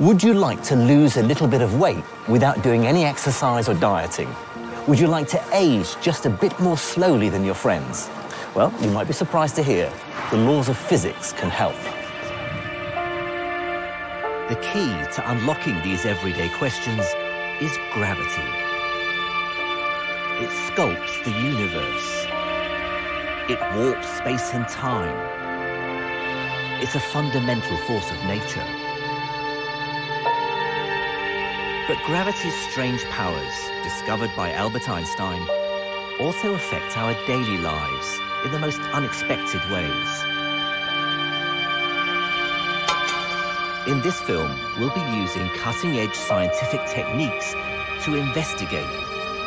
Would you like to lose a little bit of weight without doing any exercise or dieting? Would you like to age just a bit more slowly than your friends? Well, you might be surprised to hear the laws of physics can help. The key to unlocking these everyday questions is gravity. It sculpts the universe. It warps space and time. It's a fundamental force of nature. But gravity's strange powers, discovered by Albert Einstein, also affect our daily lives in the most unexpected ways. In this film, we'll be using cutting-edge scientific techniques to investigate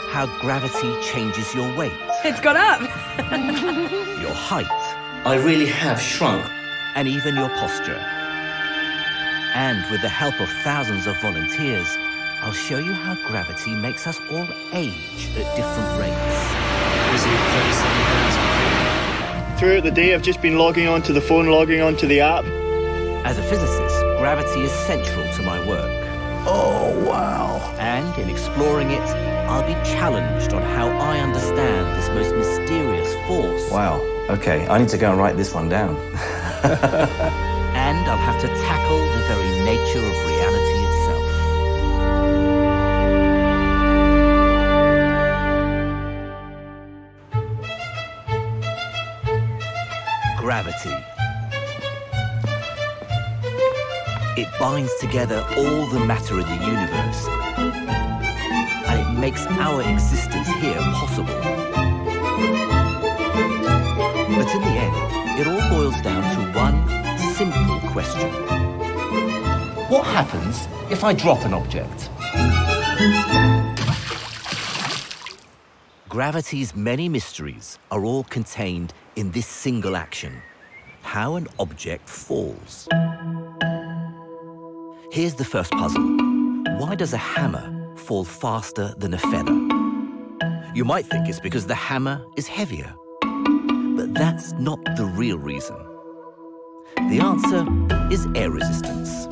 how gravity changes your weight. It's gone up. your height. I really have shrunk. And even your posture. And with the help of thousands of volunteers, I'll show you how gravity makes us all age at different rates. Throughout the day, I've just been logging onto the phone, logging onto the app. As a physicist, gravity is central to my work. Oh, wow. And in exploring it, I'll be challenged on how I understand this most mysterious force. Wow. Okay, I need to go and write this one down. and I'll have to tackle the very nature of reality Gravity. It binds together all the matter in the universe, and it makes our existence here possible. But in the end, it all boils down to one simple question. What happens if I drop an object? Gravity's many mysteries are all contained in this single action, how an object falls. Here's the first puzzle. Why does a hammer fall faster than a feather? You might think it's because the hammer is heavier. But that's not the real reason. The answer is air resistance.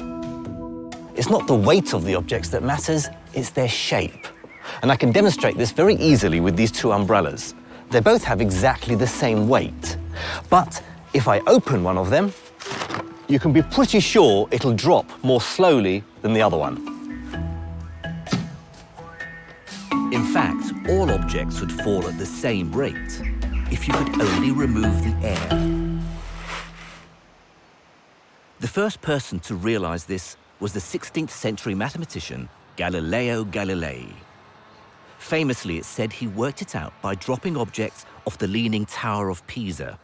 It's not the weight of the objects that matters, it's their shape. And I can demonstrate this very easily with these two umbrellas. They both have exactly the same weight. But if I open one of them, you can be pretty sure it'll drop more slowly than the other one. In fact, all objects would fall at the same rate if you could only remove the air. The first person to realize this was the 16th century mathematician Galileo Galilei. Famously, it's said he worked it out by dropping objects off the Leaning Tower of Pisa.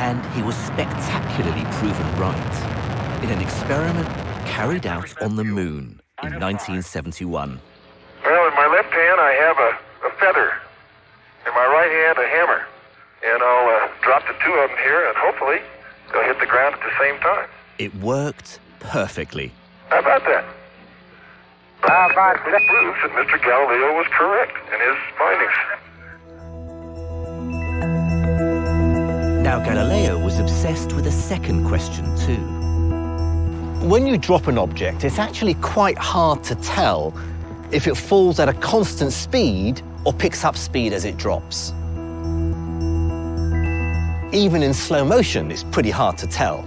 And he was spectacularly proven right in an experiment carried out on the moon in 1971. Well, in my left hand, I have a, a feather. In my right hand, a hammer. And I'll uh, drop the two of them here, and hopefully they'll hit the ground at the same time. It worked perfectly. How about that? It proves that Mr. Galileo was correct in his findings. Obsessed with a second question, too. When you drop an object, it's actually quite hard to tell if it falls at a constant speed or picks up speed as it drops. Even in slow motion, it's pretty hard to tell.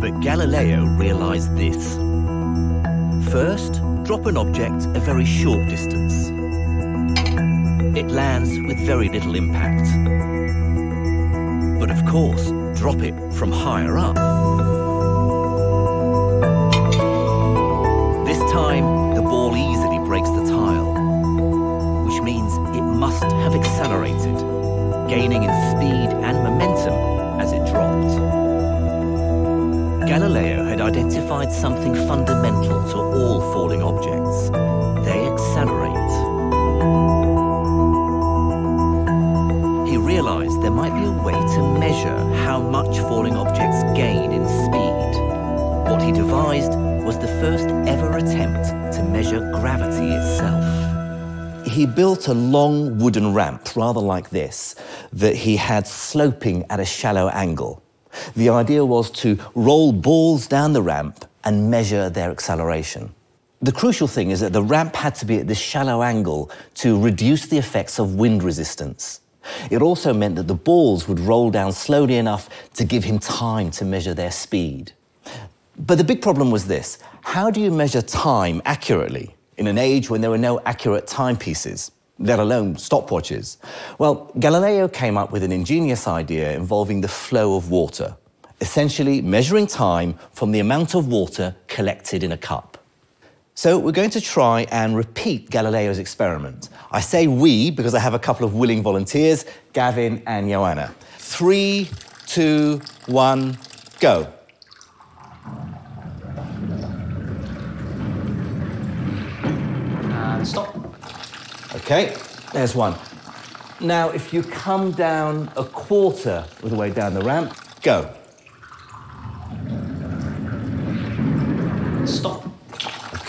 But Galileo realized this. First, drop an object a very short distance. It lands with very little impact. But of course, drop it from higher up. This time, the ball easily breaks the tile, which means it must have accelerated, gaining in speed and momentum as it dropped. Galileo had identified something fundamental to all falling objects. They accelerate. There might be a way to measure how much falling objects gain in speed. What he devised was the first ever attempt to measure gravity itself. he built a long wooden ramp, rather like this, that he had sloping at a shallow angle. The idea was to roll balls down the ramp and measure their acceleration. The crucial thing is that the ramp had to be at this shallow angle to reduce the effects of wind resistance. It also meant that the balls would roll down slowly enough to give him time to measure their speed. But the big problem was this how do you measure time accurately in an age when there were no accurate timepieces, let alone stopwatches? Well, Galileo came up with an ingenious idea involving the flow of water, essentially measuring time from the amount of water collected in a cup. So we're going to try and repeat Galileo's experiment. I say we because I have a couple of willing volunteers, Gavin and Joanna. Three, two, one, go. And stop. Okay, there's one. Now, if you come down a quarter of the way down the ramp, go.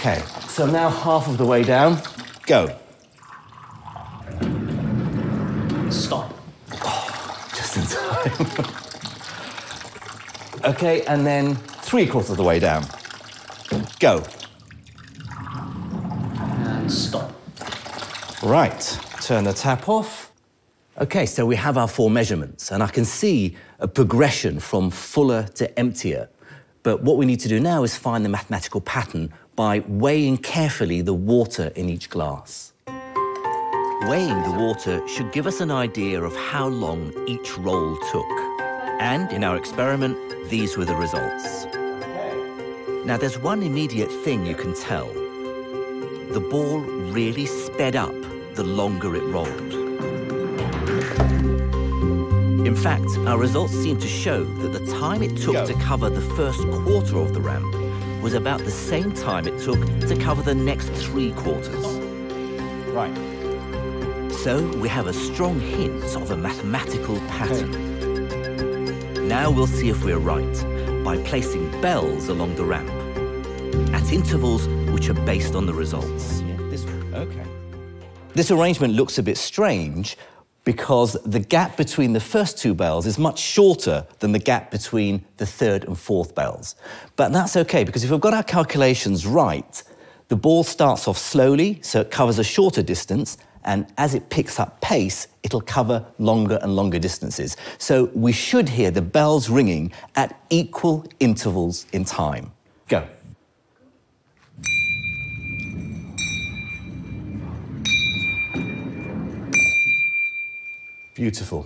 Okay, so now half of the way down, go. Stop. Just in time. okay, and then three quarters of the way down, go. And stop. Right, turn the tap off. Okay, so we have our four measurements, and I can see a progression from fuller to emptier. But what we need to do now is find the mathematical pattern by weighing carefully the water in each glass. Weighing the water should give us an idea of how long each roll took. And in our experiment, these were the results. Now, there's one immediate thing you can tell. The ball really sped up the longer it rolled. In fact, our results seem to show that the time it took Go. to cover the first quarter of the ramp was about the same time it took to cover the next three quarters. Right. So we have a strong hint of a mathematical pattern. Okay. Now we'll see if we're right by placing bells along the ramp at intervals which are based on the results. Yeah, This okay. This arrangement looks a bit strange because the gap between the first two bells is much shorter than the gap between the third and fourth bells. But that's okay because if we've got our calculations right, the ball starts off slowly, so it covers a shorter distance, and as it picks up pace, it'll cover longer and longer distances. So we should hear the bells ringing at equal intervals in time. Go. Beautiful.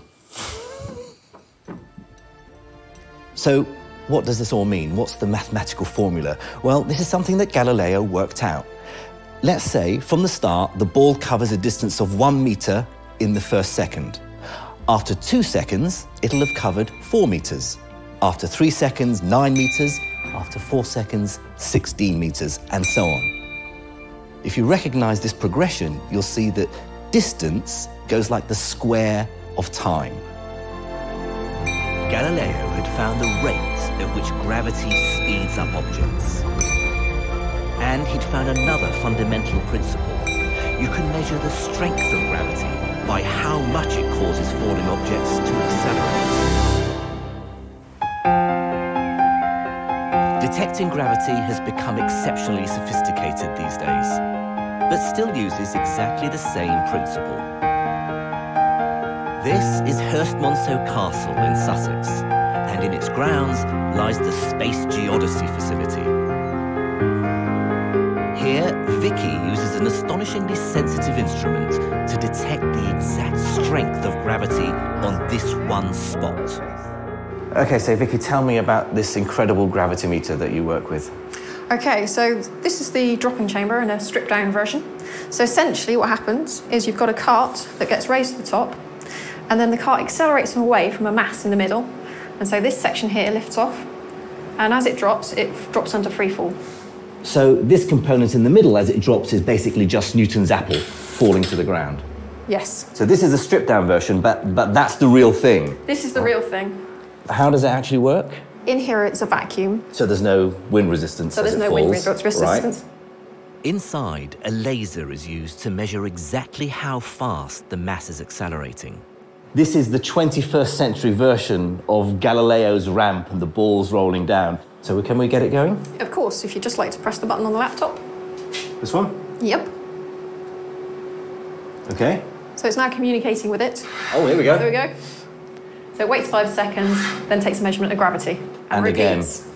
So, what does this all mean? What's the mathematical formula? Well, this is something that Galileo worked out. Let's say from the start, the ball covers a distance of one meter in the first second. After two seconds, it'll have covered four meters. After three seconds, nine meters. After four seconds, 16 meters, and so on. If you recognize this progression, you'll see that distance goes like the square of time. Galileo had found the rate at which gravity speeds up objects. And he'd found another fundamental principle. You can measure the strength of gravity by how much it causes falling objects to accelerate. Detecting gravity has become exceptionally sophisticated these days, but still uses exactly the same principle. This is Herstmonceux Castle in Sussex, and in its grounds lies the Space Geodesy facility. Here, Vicky uses an astonishingly sensitive instrument to detect the exact strength of gravity on this one spot. Okay, so Vicky, tell me about this incredible gravitymeter that you work with. Okay, so this is the dropping chamber in a stripped down version. So essentially what happens is you've got a cart that gets raised to the top and then the cart accelerates away from a mass in the middle. And so this section here lifts off and as it drops, it drops under free fall. So this component in the middle, as it drops, is basically just Newton's apple falling to the ground. Yes, So this is a stripped down version, but, but that's the real thing. this is the real thing. How does it actually work? In here it's a vacuum, So there's no wind resistance so as there's it no wind resistance. right? Inside, a laser is used to measure exactly how fast the mass is accelerating. This is the 21st century version of Galileo's ramp and the balls rolling down. So can we get it going? Of course, if you'd just like to press the button on the laptop. This one? Yep. Okay. So it's now communicating with it. Oh, here we go. There we go. So it waits five seconds, then takes a measurement of gravity. And again. repeats.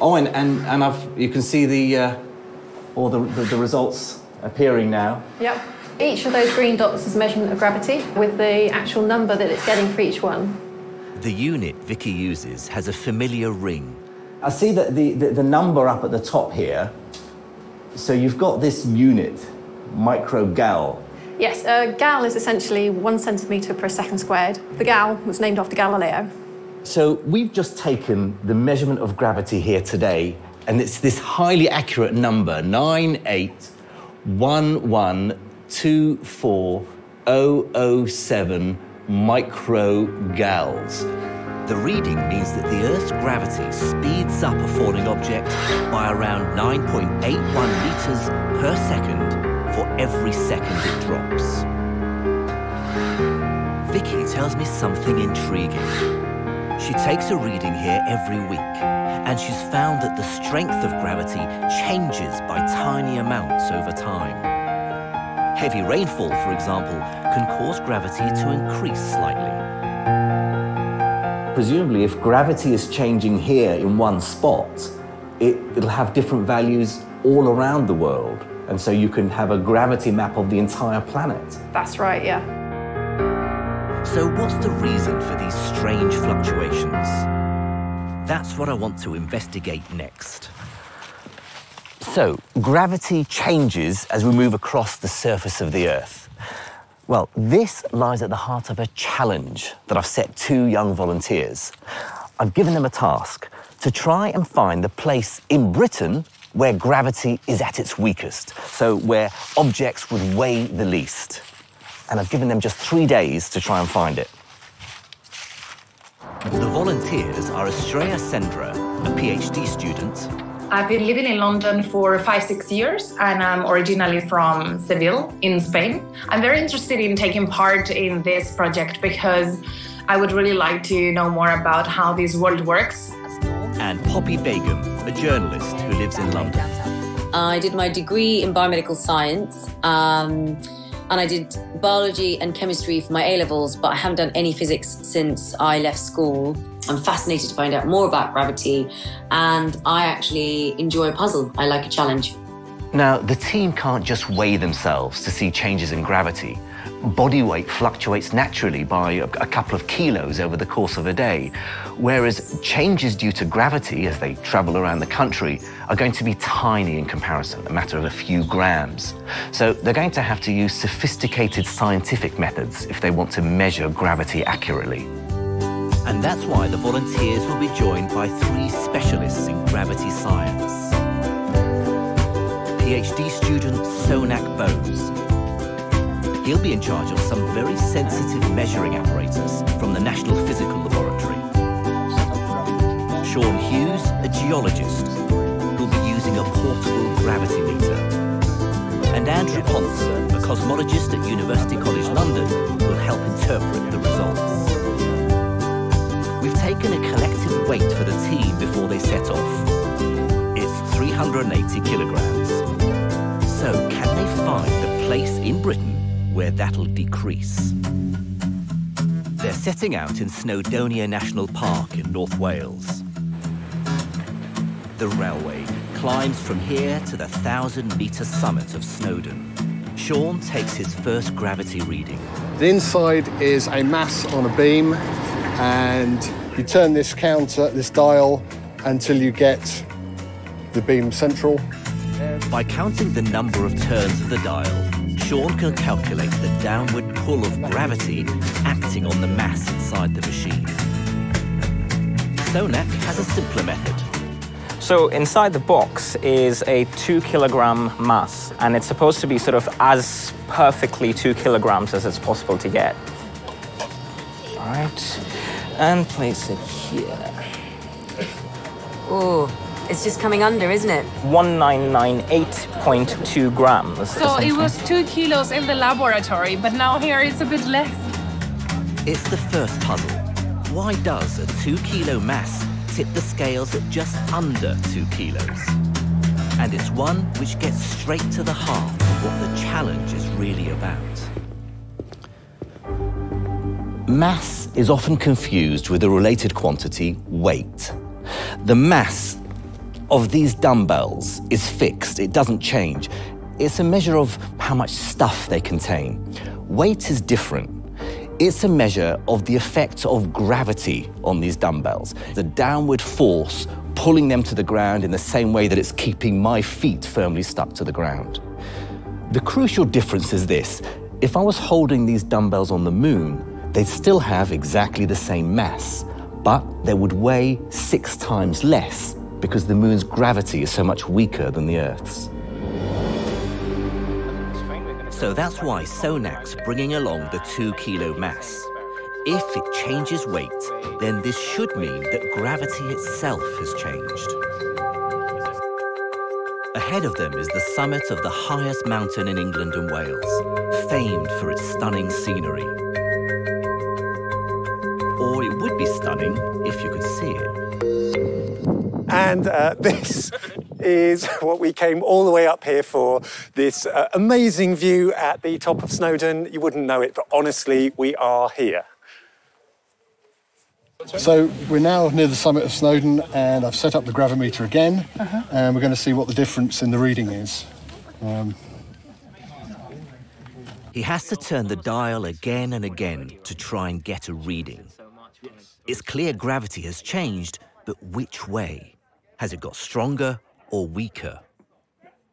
Oh, and, and, and I've, you can see the, uh, all the, the, the results appearing now. Yep. Each of those green dots is a measurement of gravity with the actual number that it's getting for each one. The unit Vicky uses has a familiar ring. I see that the, the, the number up at the top here. So you've got this unit, microgal. Yes, a gal is essentially one centimetre per second squared. The gal was named after Galileo. So we've just taken the measurement of gravity here today, and it's this highly accurate number, 981124007 microgals. The reading means that the Earth's gravity speeds up a falling object by around 9.81 meters per second for every second it drops. Vicky tells me something intriguing. She takes a reading here every week, and she's found that the strength of gravity changes by tiny amounts over time. Heavy rainfall, for example, can cause gravity to increase slightly. Presumably, if gravity is changing here in one spot, it, it'll have different values all around the world. And so you can have a gravity map of the entire planet. That's right, yeah. So, what's the reason for these strange fluctuations? That's what I want to investigate next. So, gravity changes as we move across the surface of the Earth. Well, this lies at the heart of a challenge that I've set two young volunteers. I've given them a task to try and find the place in Britain where gravity is at its weakest, so where objects would weigh the least. And I've given them just three days to try and find it. The volunteers are Estrella Sendra, a PhD student, I've been living in London for five, six years, and I'm originally from Seville in Spain. I'm very interested in taking part in this project because I would really like to know more about how this world works. and Poppy Begum, a journalist who lives in London. I did my degree in biomedical science, um, and I did biology and chemistry for my A levels, but I haven't done any physics since I left school. I'm fascinated to find out more about gravity, and I actually enjoy a puzzle. I like a challenge. Now, the team can't just weigh themselves to see changes in gravity. Body weight fluctuates naturally by a, couple of kilos over the course of a day, whereas changes due to gravity as they travel around the country are going to be tiny in comparison, a matter of a few grams. So they're going to have to use sophisticated scientific methods if they want to measure gravity accurately. And that's why the volunteers will be joined by three specialists in gravity science. PhD student Sownak Bose. He'll be in charge of some very sensitive measuring apparatus from the National Physical Laboratory. Sean Hughes, a geologist, who'll be using a portable gravity meter. And Andrew Pontzen, a cosmologist at University College London, will help interpret the results. We've taken a collective weight for the team before they set off. It's 380 kilograms. So, can they find the place in Britain where that'll decrease? They're setting out in Snowdonia National Park in North Wales. The railway climbs from here to the thousand metre summit of Snowdon. Sean takes his first gravity reading. The inside is a mass on a beam, and you turn this counter, this dial, until you get the beam central. By counting the number of turns of the dial, Sean can calculate the downward pull of gravity acting on the mass inside the machine. Sownak has a simpler method. So inside the box is a two kilogram mass, and it's supposed to be sort of as perfectly two kilograms as it's possible to get. All right, and place it here. Oh, It's just coming under, isn't it? 1998.2 grams. So it was two kilos in the laboratory, but now here it's a bit less. It's the first puzzle. Why does a two kilo mass tip the scales at just under two kilos? And it's one which gets straight to the heart of what the challenge is really about. Mass is often confused with a related quantity, weight. The mass of these dumbbells is fixed, it doesn't change. It's a measure of how much stuff they contain. Weight is different. It's a measure of the effect of gravity on these dumbbells, the downward force pulling them to the ground in the same way that it's keeping my feet firmly stuck to the ground. The crucial difference is this if I was holding these dumbbells on the moon, they'd still have exactly the same mass, but they would weigh six times less because the moon's gravity is so much weaker than the Earth's. So that's why Sownak's bringing along the two kilo mass. If it changes weight, then this should mean that gravity itself has changed. Ahead of them is the summit of the highest mountain in England and Wales, famed for its stunning scenery. Or it would be stunning if you could see it. And uh, this is what we came all the way up here for this uh, amazing view at the top of Snowdon. You wouldn't know it, but honestly, we are here. So we're now near the summit of Snowdon, and I've set up the gravimeter again, Uh-huh. and we're going to see what the difference in the reading is. Um, He has to turn the dial again and again to try and get a reading. It's clear gravity has changed, but which way? Has it got stronger or weaker?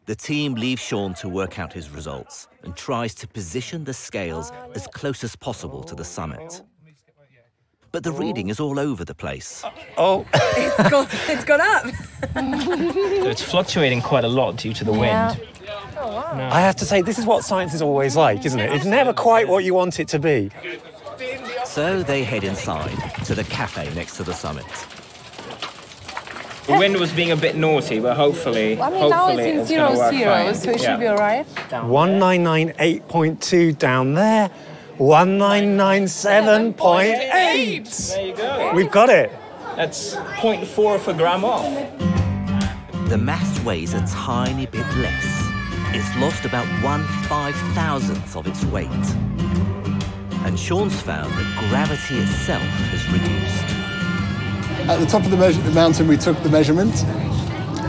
The team leaves Sean to work out his results and tries to position the scales as close as possible to the summit. But the reading is all over the place. Oh, it's gone, it's gone up. So it's fluctuating quite a lot due to the Yeah. wind. I have to say, this is what science is always like, isn't it? It's never quite what you want it to be. So they head inside to the cafe next to the summit. The wind was being a bit naughty, but hopefully, I mean, now hopefully it's in it's zero gonna work zero, fine. so it Yeah. should be all right. 1998.2 down there, 1997.8. There you go. We've got it. That's 0.4 of a gram off. The mass weighs a tiny bit less. It's lost about one five thousandth of its weight. And Sean's found that gravity itself has reduced. At the top of the, measure- the mountain, we took the measurement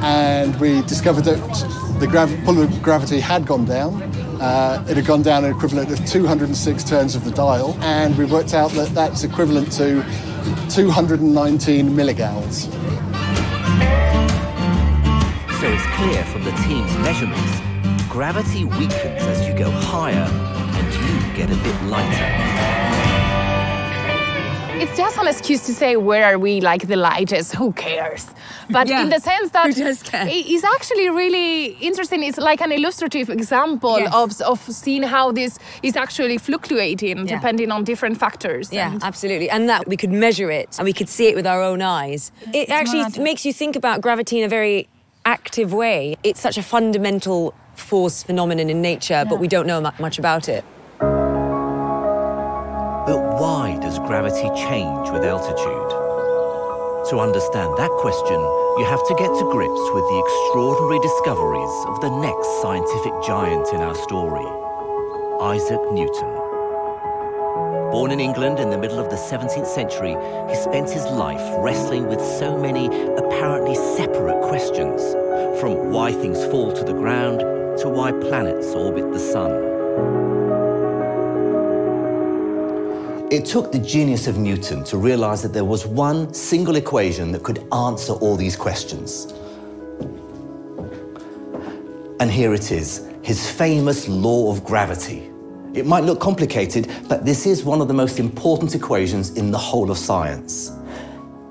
and we discovered that the grav- pull of gravity had gone down. Uh, it had gone down an equivalent of 206 turns of the dial, and we worked out that that's equivalent to 219 milligals. So it's clear from the team's measurements, gravity weakens as you go higher get a bit lighter. It's just an excuse to say where are we like the lightest? Who cares? But Yeah, in the sense that who does care? it is actually really interesting. It's like an illustrative example Yes. of of seeing how this is actually fluctuating Yeah. depending on different factors. Yeah, And- absolutely. And that we could measure it and we could see it with our own eyes. It actually mad. makes you think about gravity in a very active way. It's such a fundamental force phenomenon in nature, but we don't know mu- much about it. Gravity change with altitude? To understand that question, you have to get to grips with the extraordinary discoveries of the next scientific giant in our story, Isaac Newton. Born in England in the middle of the 17th century, he spent his life wrestling with so many apparently separate questions, from why things fall to the ground to why planets orbit the sun. It took the genius of Newton to realize that there was one single equation that could answer all these questions. And here it is, his famous law of gravity. It might look complicated, but this is one of the most important equations in the whole of science.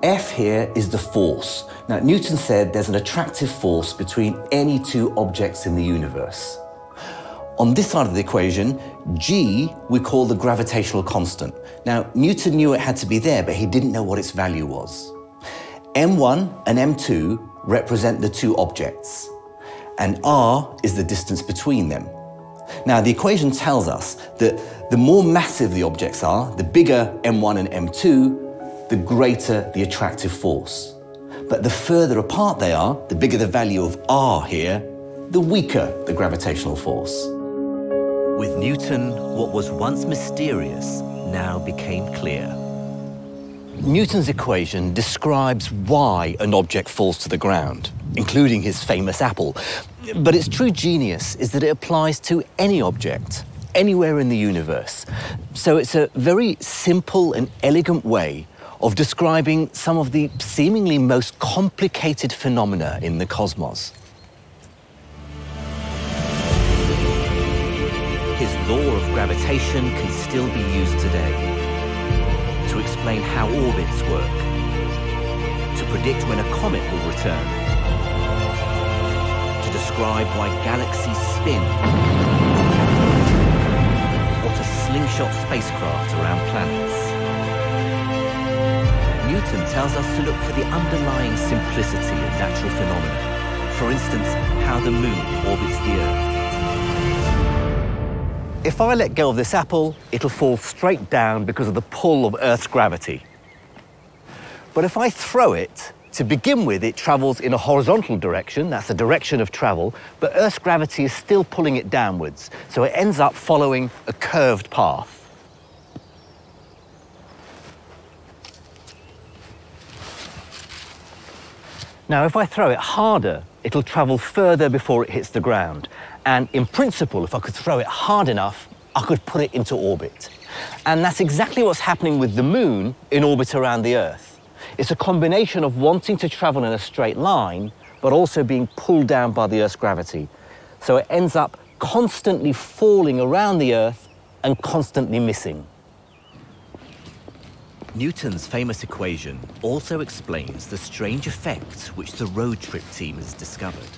F here is the force. Now, Newton said there's an attractive force between any two objects in the universe. On this side of the equation, g we call the gravitational constant. Now, Newton knew it had to be there, but he didn't know what its value was. M1 and M2 represent the two objects, and r is the distance between them. Now, the equation tells us that the more massive the objects are, the bigger M1 and M2, the greater the attractive force. But the further apart they are, the bigger the value of r here, the weaker the gravitational force. With Newton, what was once mysterious now became clear. Newton's equation describes why an object falls to the ground, including his famous apple. But its true genius is that it applies to any object, anywhere in the universe. So it's a very simple and elegant way of describing some of the seemingly most complicated phenomena in the cosmos. His law of gravitation can still be used today to explain how orbits work, to predict when a comet will return, to describe why galaxies spin, or to slingshot spacecraft around planets. Newton tells us to look for the underlying simplicity in natural phenomena. For instance, how the moon orbits the Earth. If I let go of this apple, it'll fall straight down because of the pull of Earth's gravity. But if I throw it, to begin with, it travels in a horizontal direction, that's the direction of travel, but Earth's gravity is still pulling it downwards, so it ends up following a curved path. Now, if I throw it harder, it'll travel further before it hits the ground. And in principle, if I could throw it hard enough, I could put it into orbit. And that's exactly what's happening with the moon in orbit around the Earth. It's a combination of wanting to travel in a straight line, but also being pulled down by the Earth's gravity. So it ends up constantly falling around the Earth and constantly missing. Newton's famous equation also explains the strange effect which the road trip team has discovered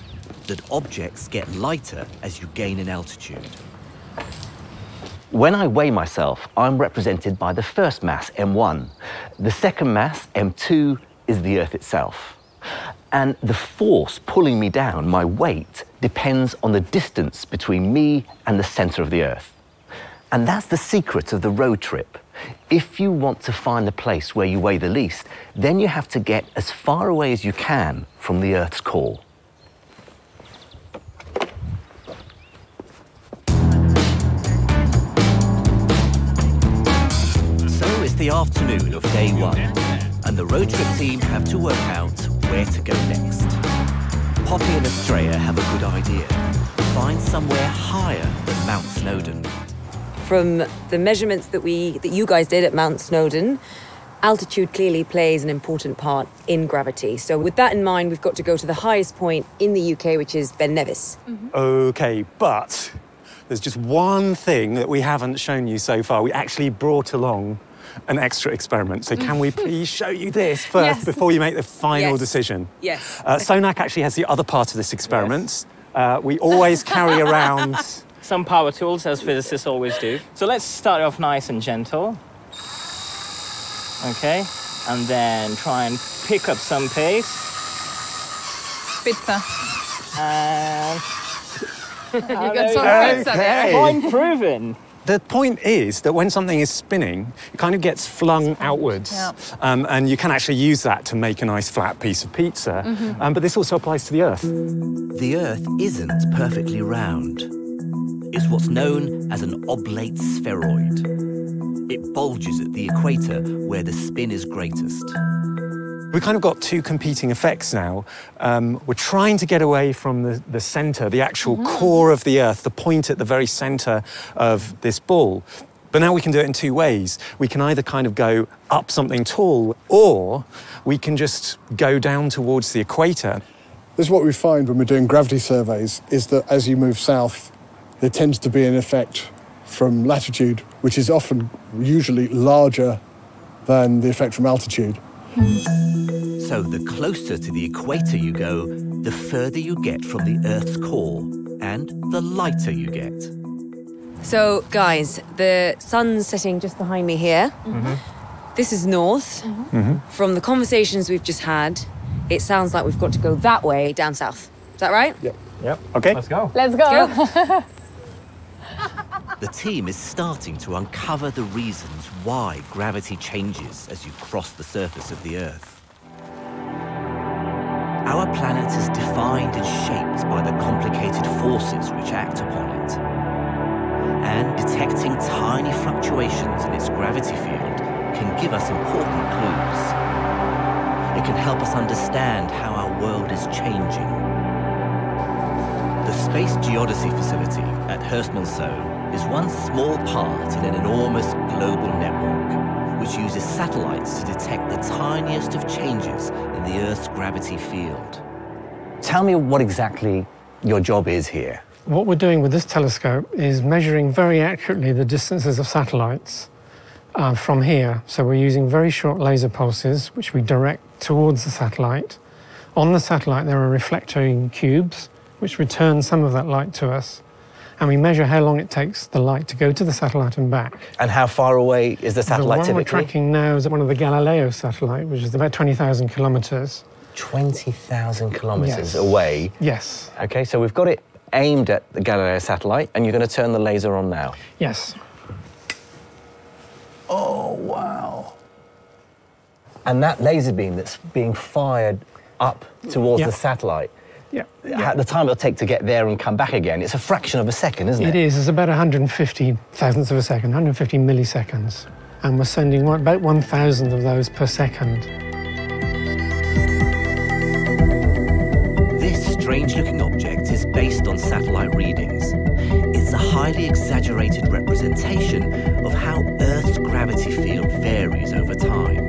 that objects get lighter as you gain in altitude. When I weigh myself, I'm represented by the first mass, m1. The second mass, m2, is the Earth itself. And the force pulling me down, my weight, depends on the distance between me and the center of the Earth. And that's the secret of the road trip. If you want to find the place where you weigh the least, then you have to get as far away as you can from the Earth's core. The afternoon of day one, and the road trip team have to work out where to go next. Poppy and Estrella have a good idea. Find somewhere higher than Mount Snowdon. From the measurements that we that you guys did at Mount Snowdon, altitude clearly plays an important part in gravity. So with that in mind, we've got to go to the highest point in the UK, which is Ben Nevis. Mm-hmm. Okay, but there's just one thing that we haven't shown you so far. We actually brought along an extra experiment. So can we please show you this first Yes. before you make the final Yes. decision? Yes. Uh, Sownak actually has the other part of this experiment. Uh, we always carry around. Some power tools, as physicists always do. So let's start off nice and gentle. Okay, and then try and pick up some pace. Pizza. And You got some pizza there. point proven. The point is that when something is spinning, it kind of gets flung outwards. Yeah. Um, and you can actually use that to make a nice flat piece of pizza. Um, but this also applies to the Earth. The Earth isn't perfectly round. It's what's known as an oblate spheroid. It bulges at the equator where the spin is greatest. We've kind of got two competing effects now. Um, we're trying to get away from the, the center, the actual core of the Earth, the point at the very center of this ball. But now we can do it in two ways. We can either kind of go up something tall, or we can just go down towards the equator. This is what we find when we're doing gravity surveys, is that as you move south, there tends to be an effect from latitude, which is often usually larger than the effect from altitude. So the closer to the equator you go, the further you get from the Earth's core, and the lighter you get. So, guys, the sun's setting just behind me here. This is north. Mm-hmm. From the conversations we've just had, it sounds like we've got to go that way down south. Is that right? Yep. Yep. Okay. Let's go. Let's go. The team is starting to uncover the reasons why gravity changes as you cross the surface of the Earth. Our planet is defined and shaped by the complicated forces which act upon it. And detecting tiny fluctuations in its gravity field can give us important clues. It can help us understand how our world is changing. The Space Geodesy Facility at Herstmonceux is one small part in an enormous global network which uses satellites to detect the tiniest of changes in the Earth's gravity field. Tell me what exactly your job is here. What we're doing with this telescope is measuring very accurately the distances of satellites uh, from here. So we're using very short laser pulses, which we direct towards the satellite. On the satellite, there are reflecting cubes, which returns some of that light to us. And we measure how long it takes the light to go to the satellite and back. And how far away is the satellite the one we're tracking now is one of the Galileo satellite, which is about 20,000 kilometers. 20,000 kilometers Yes. away. Yes. Okay, so we've got it aimed at the Galileo satellite, and you're going to turn the laser on now. Yes. Oh, wow. And that laser beam that's being fired up towards Yeah. the satellite, Yeah. at the time it'll take to get there and come back again, it's a fraction of a second, isn't it? It is. It's about 150 thousandths of a second, 150 milliseconds. And we're sending one, about 1,000 of those per second. This strange looking object is based on satellite readings. It's a highly exaggerated representation of how Earth's gravity field varies over time.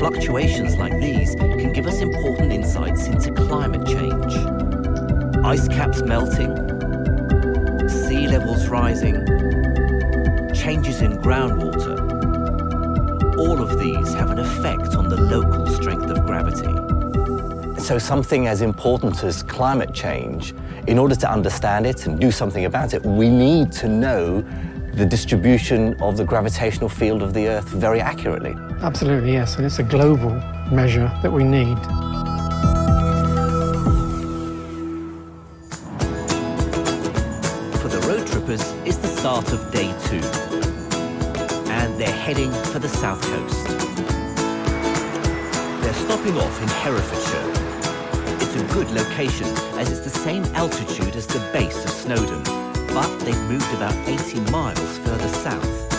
Fluctuations like these can give us important insights into climate change. Ice caps melting, sea levels rising, changes in groundwater. All of these have an effect on the local strength of gravity. So, something as important as climate change, in order to understand it and do something about it, we need to know the distribution of the gravitational field of the Earth very accurately. Absolutely, yes. And it's a global measure that we need. For the road trippers, it's the start of day two. And they're heading for the south coast. They're stopping off in Herefordshire. It's a good location as it's the same altitude as the base of Snowdon, but they've moved about 80 miles further south.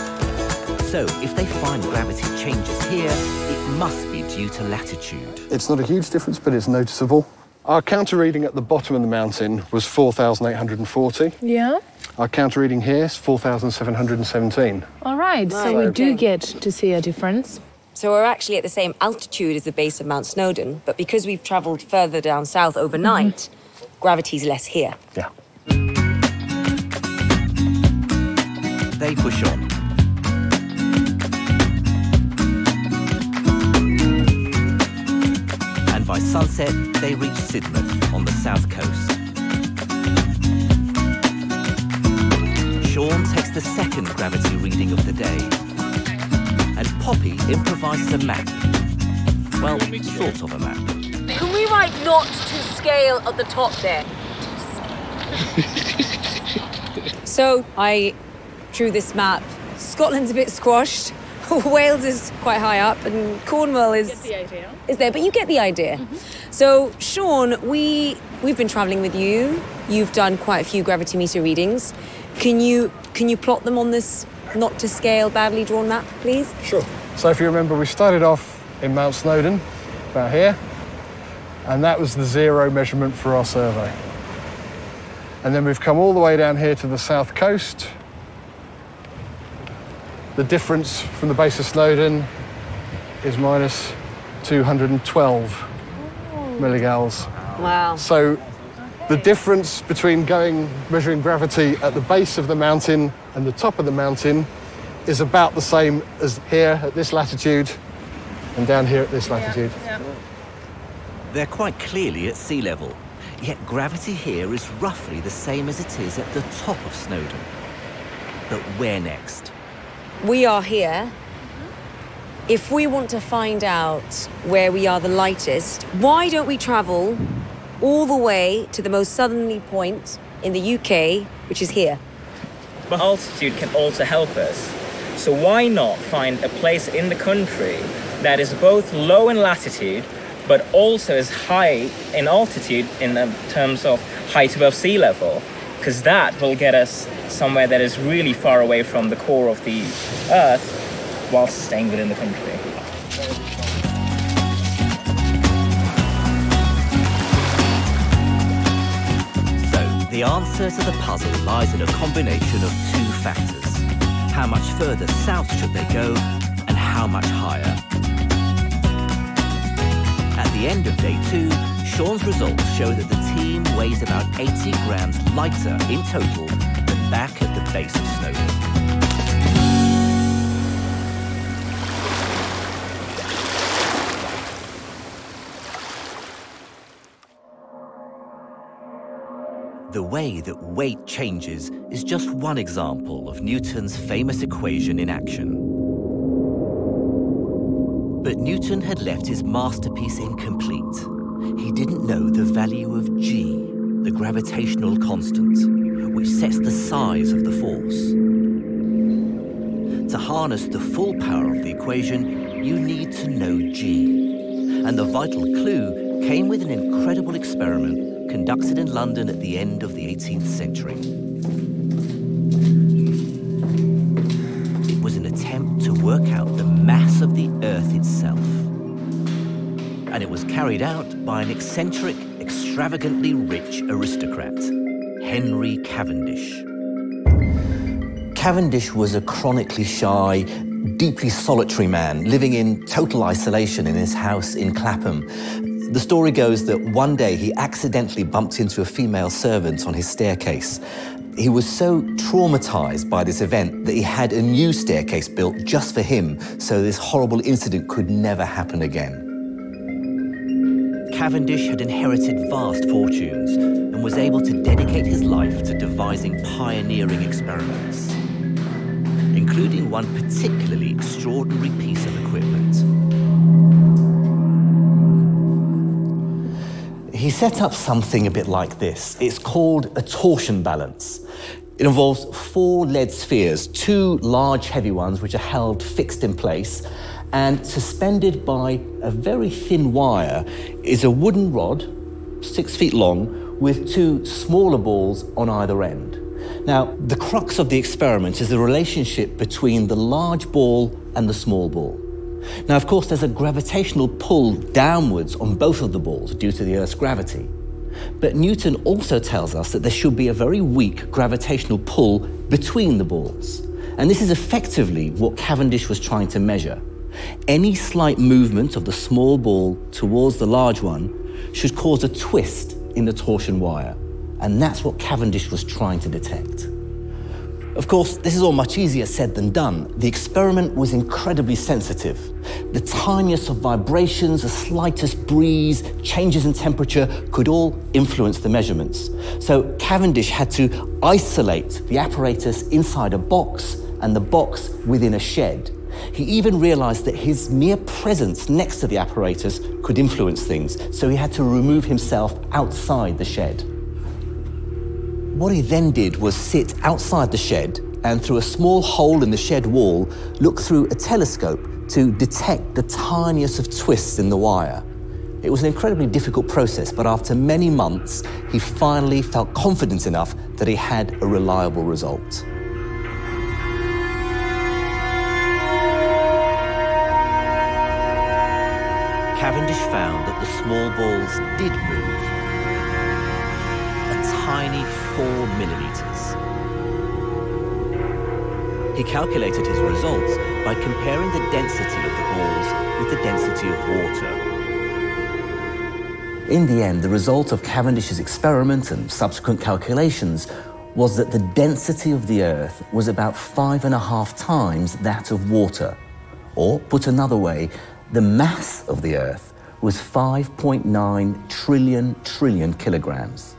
So if they find gravity changes here, it must be due to latitude. It's not a huge difference, but it's noticeable. Our counter reading at the bottom of the mountain was 4,840. Yeah. Our counter reading here is 4,717. All right. So we do get to see a difference. So we're actually at the same altitude as the base of Mount Snowdon, but because we've travelled further down south overnight, mm-hmm. gravity's less here. Yeah. They push on. And by sunset, they reach Sidmouth on the south coast. Sean takes the second gravity reading of the day. And Poppy improvises a map. Well, sort of a map. Can we write not to scale at the top there? so I drew this map. Scotland's a bit squashed. Wales is quite high up, and Cornwall is is there. But you get the idea. So Sean, we we've been travelling with you. You've done quite a few gravity meter readings. Can you can you plot them on this not to scale badly drawn map, please? Sure. So if you remember, we started off in Mount Snowdon, about here, and that was the zero measurement for our survey. And then we've come all the way down here to the south coast. The difference from the base of Snowdon is minus 212 milligals. Wow. So the difference between going measuring gravity at the base of the mountain and the top of the mountain is about the same as here at this latitude and down here at this latitude. They're quite clearly at sea level, yet gravity here is roughly the same as it is at the top of Snowdon. But where next? We are here if we want to find out where we are the lightest, why don't we travel all the way to the most southerly point in the UK, which is here? But altitude can also help us. So why not find a place in the country that is both low in latitude but also is high in altitude in um, terms of height above sea level? Because that will get us somewhere that is really far away from the core of the Earth whilst staying within the country. So, the answer to the puzzle lies in a combination of two factors. How much further south should they go, and how much higher? At the end of day two, Sean's results show that the team weighs about 80 grams lighter in total than back at the base of Snowdon. The way that weight changes is just one example of Newton's famous equation in action. But Newton had left his masterpiece incomplete. He didn't know the value of g, the gravitational constant, which sets the size of the force. To harness the full power of the equation, you need to know g. And the vital clue came with an incredible experiment conducted in London at the end of the 18th century. It was an attempt to work out the mass of the Earth itself. And it was carried out by an eccentric, extravagantly rich aristocrat, Henry Cavendish. Cavendish was a chronically shy, deeply solitary man living in total isolation in his house in Clapham. The story goes that one day he accidentally bumped into a female servant on his staircase. He was so traumatized by this event that he had a new staircase built just for him so this horrible incident could never happen again. Cavendish had inherited vast fortunes and was able to dedicate his life to devising pioneering experiments, including one particularly extraordinary piece of equipment. he set up something a bit like this. It's called a torsion balance. It involves four lead spheres, two large heavy ones which are held fixed in place, and suspended by a very thin wire is a wooden rod, six feet long, with two smaller balls on either end. Now, the crux of the experiment is the relationship between the large ball and the small ball. Now, of course, there's a gravitational pull downwards on both of the balls due to the Earth's gravity. But Newton also tells us that there should be a very weak gravitational pull between the balls. And this is effectively what Cavendish was trying to measure. Any slight movement of the small ball towards the large one should cause a twist in the torsion wire. And that's what Cavendish was trying to detect. Of course, this is all much easier said than done. The experiment was incredibly sensitive. The tiniest of vibrations, the slightest breeze, changes in temperature could all influence the measurements. So Cavendish had to isolate the apparatus inside a box and the box within a shed. He even realized that his mere presence next to the apparatus could influence things, so he had to remove himself outside the shed. What he then did was sit outside the shed and through a small hole in the shed wall, look through a telescope to detect the tiniest of twists in the wire. It was an incredibly difficult process, but after many months, he finally felt confident enough that he had a reliable result. Found that the small balls did move. A tiny four millimeters. He calculated his results by comparing the density of the balls with the density of water. In the end, the result of Cavendish's experiment and subsequent calculations was that the density of the Earth was about five and a half times that of water. Or, put another way, the mass of the Earth was 5.9 trillion trillion kilograms.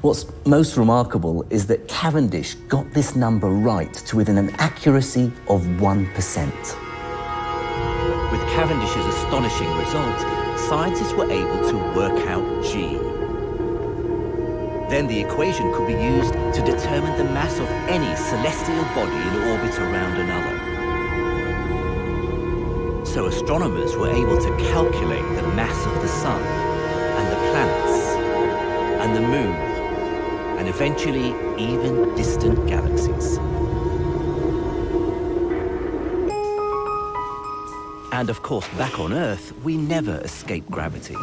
What's most remarkable is that Cavendish got this number right to within an accuracy of 1%. With Cavendish's astonishing result, scientists were able to work out G. Then the equation could be used to determine the mass of any celestial body in orbit around another. So astronomers were able to calculate the mass of the Sun, and the planets, and the Moon, and eventually even distant galaxies. And of course, back on Earth, we never escape gravity.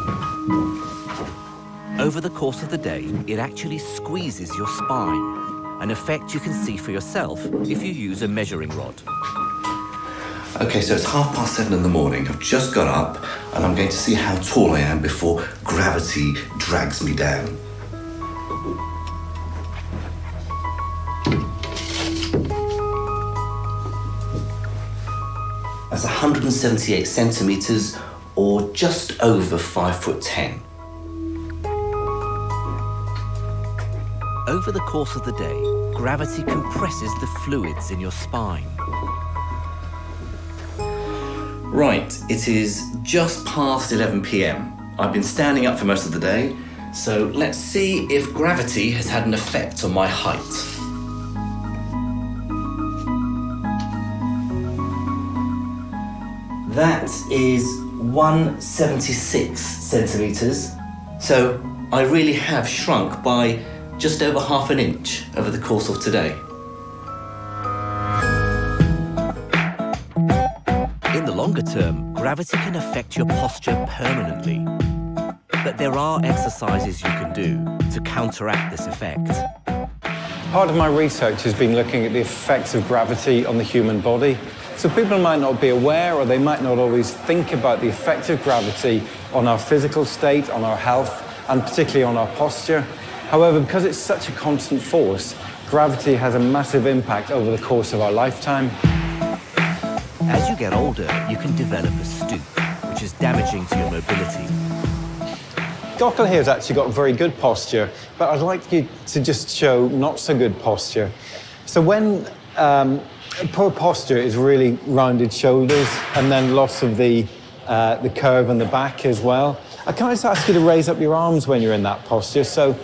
Over the course of the day, it actually squeezes your spine, an effect you can see for yourself if you use a measuring rod. Okay, so it's half past seven in the morning. I've just got up and I'm going to see how tall I am before gravity drags me down. That's 178 centimetres or just over five foot ten. Over the course of the day, gravity compresses the fluids in your spine. Right, it is just past 11 pm. I've been standing up for most of the day, so let's see if gravity has had an effect on my height. That is 176 centimetres, so I really have shrunk by just over half an inch over the course of today. Longer term, gravity can affect your posture permanently. But there are exercises you can do to counteract this effect. Part of my research has been looking at the effects of gravity on the human body. So people might not be aware or they might not always think about the effect of gravity on our physical state, on our health, and particularly on our posture. However, because it's such a constant force, gravity has a massive impact over the course of our lifetime. As you get older, you can develop a stoop, which is damaging to your mobility. Gokul here has actually got very good posture, but I'd like you to just show not so good posture. So when um, poor posture is really rounded shoulders and then loss of the, uh, the curve in the back as well. I can I just ask you to raise up your arms when you're in that posture? So,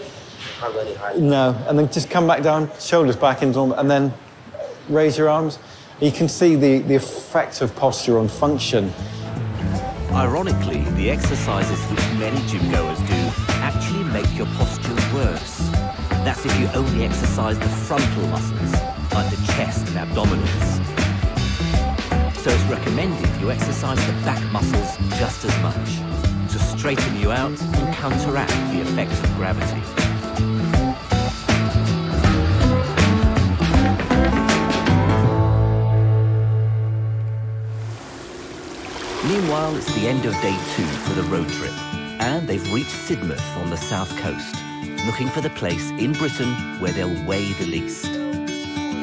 no, and then just come back down, shoulders back into, and then raise your arms. You can see the, the effect of posture on function. Ironically, the exercises which many gym goers do actually make your posture worse. That's if you only exercise the frontal muscles, like the chest and abdominals. So it's recommended you exercise the back muscles just as much, to straighten you out and counteract the effects of gravity. Meanwhile, it's the end of day two for the road trip, and they've reached Sidmouth on the south coast, looking for the place in Britain where they'll weigh the least.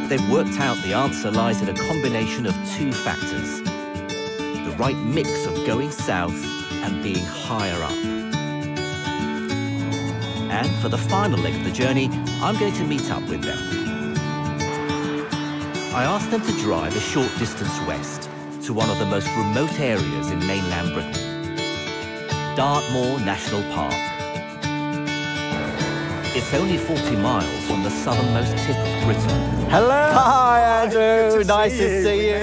They've worked out the answer lies in a combination of two factors. The right mix of going south and being higher up. And for the final leg of the journey, I'm going to meet up with them. I asked them to drive a short distance west to one of the most remote areas in mainland Britain, Dartmoor National Park. It's only 40 miles from the southernmost tip of Britain. Hello. Hi, Andrew. nice to you. see you.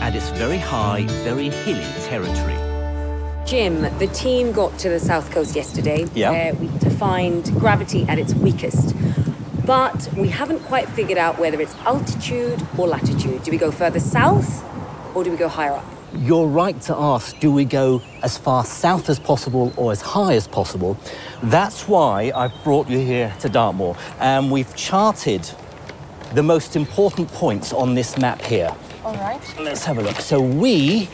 And it's very high, very hilly territory. Jim, the team got to the south coast yesterday Yeah. we- to find gravity at its weakest. But we haven't quite figured out whether it's altitude or latitude. Do we go further south or do we go higher up? You're right to ask, do we go as far south as possible or as high as possible? That's why I've brought you here to Dartmoor. And we've charted the most important points on this map here. All right. Let's have a look. So we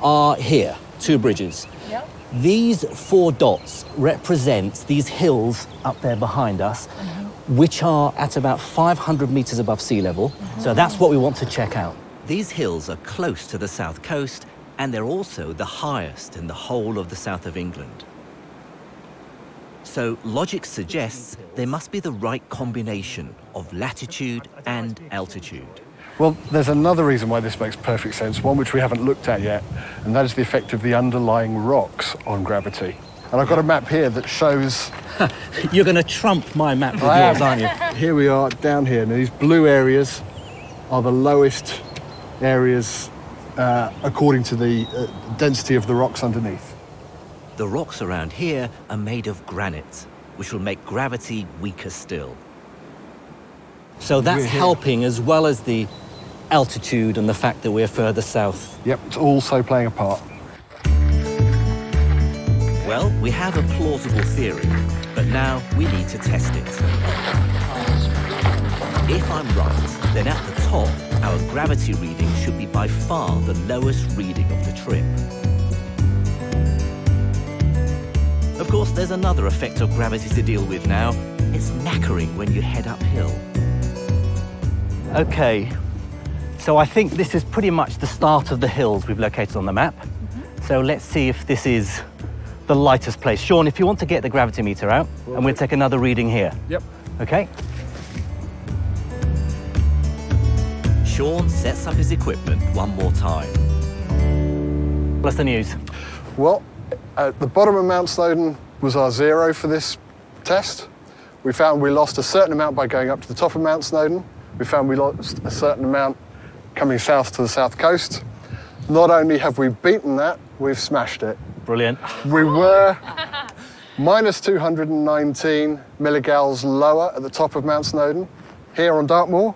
are here, two bridges. Yep. These four dots represent these hills up there behind us, mm-hmm. which are at about 500 meters above sea level. Mm-hmm. So that's what we want to check out. These hills are close to the south coast, and they're also the highest in the whole of the south of England. So logic suggests there must be the right combination of latitude and altitude. Well, there's another reason why this makes perfect sense, one which we haven't looked at yet, and that is the effect of the underlying rocks on gravity. And I've got a map here that shows. You're going to trump my map with yours, aren't you? Here we are down here. Now, these blue areas are the lowest areas uh, according to the uh, density of the rocks underneath. The rocks around here are made of granite, which will make gravity weaker still. So that's helping as well as the altitude and the fact that we're further south. Yep, it's also playing a part. Well, we have a plausible theory, but now we need to test it. If I'm right, then at the top, our gravity reading should be by far the lowest reading of the trip. Of course, there's another effect of gravity to deal with now. It's knackering when you head uphill. Okay, so I think this is pretty much the start of the hills we've located on the map. Mm-hmm. So let's see if this is the lightest place. Sean, if you want to get the gravity meter out, and we'll take another reading here. Yep. Okay? Sean sets up his equipment one more time. What's the news? Well, at the bottom of Mount Snowdon was our zero for this test. We found we lost a certain amount by going up to the top of Mount Snowdon. We found we lost a certain amount coming south to the south coast. Not only have we beaten that, we've smashed it. Brilliant. We were minus 219 milligals lower at the top of Mount Snowdon. Here on Dartmoor,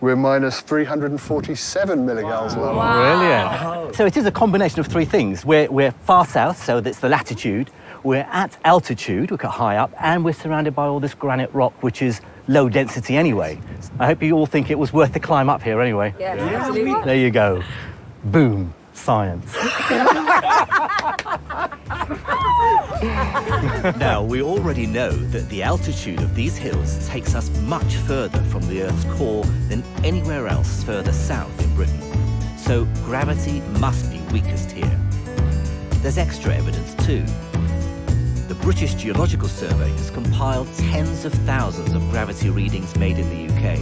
we're minus 347 milligals lower. Brilliant. So it is a combination of three things. We're, we're far south, so that's the latitude. We're at altitude, we're high up, and we're surrounded by all this granite rock, which is low density anyway. I hope you all think it was worth the climb up here anyway. Yeah, absolutely. There you go. Boom. Science. now, we already know that the altitude of these hills takes us much further from the Earth's core than anywhere else further south in Britain. So gravity must be weakest here. There's extra evidence too. The British Geological Survey has compiled tens of thousands of gravity readings made in the UK,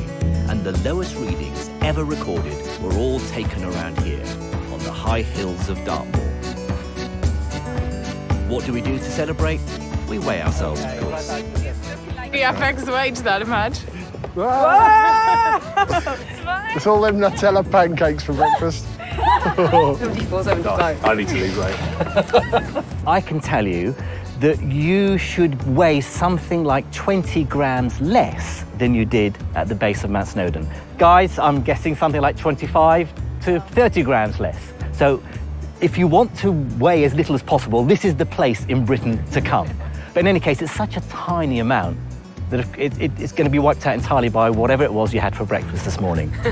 and the lowest readings ever recorded were all taken around here, high hills of Dartmoor. What do we do to celebrate? We weigh ourselves, of course. The FX weight that much. It's all them Nutella pancakes for breakfast. 74, 75. I need to lose weight. I can tell you that you should weigh something like 20 grams less than you did at the base of Mount Snowdon. Guys, I'm guessing something like 25 to 30 grams less. So if you want to weigh as little as possible, this is the place in Britain to come. But in any case, it's such a tiny amount that it, it, it's going to be wiped out entirely by whatever it was you had for breakfast this morning.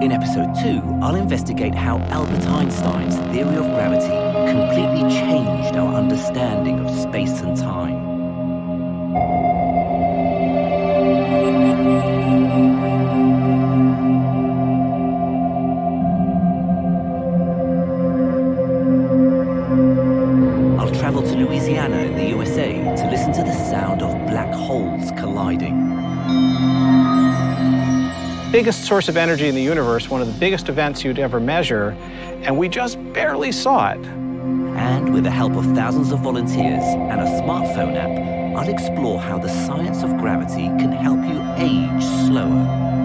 In episode 2, I'll investigate how Albert Einstein's theory of gravity completely changed our understanding of space and time. To listen to the sound of black holes colliding. biggest source of energy in the universe, one of the biggest events you'd ever measure, and we just barely saw it. And with the help of thousands of volunteers and a smartphone app, I'll explore how the science of gravity can help you age slower.